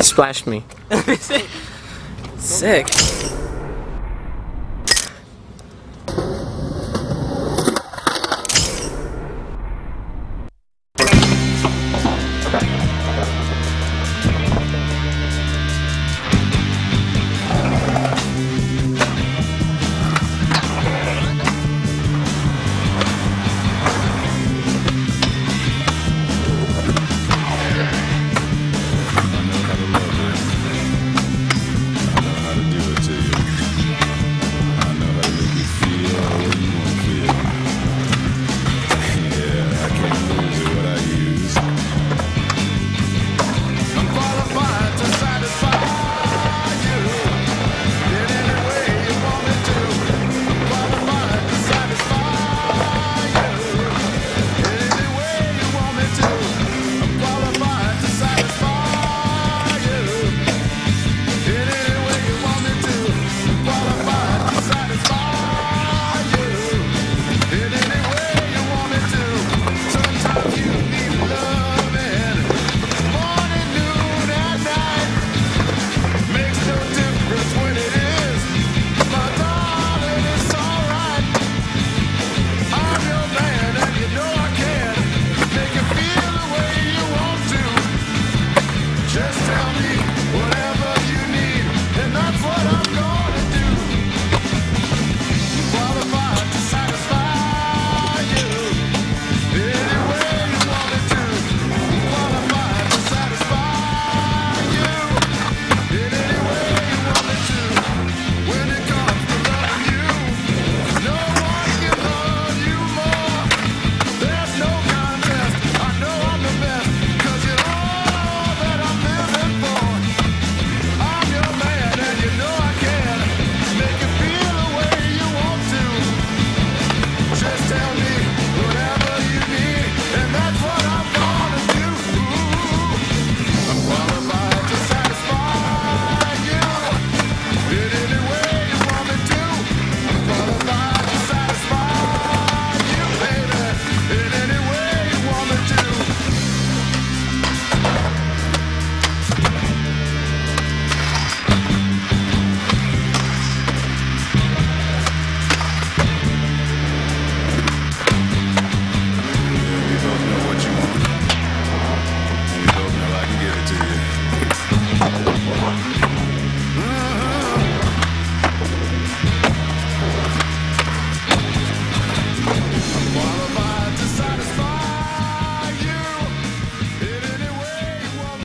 Splashed me. Sick. Thank you.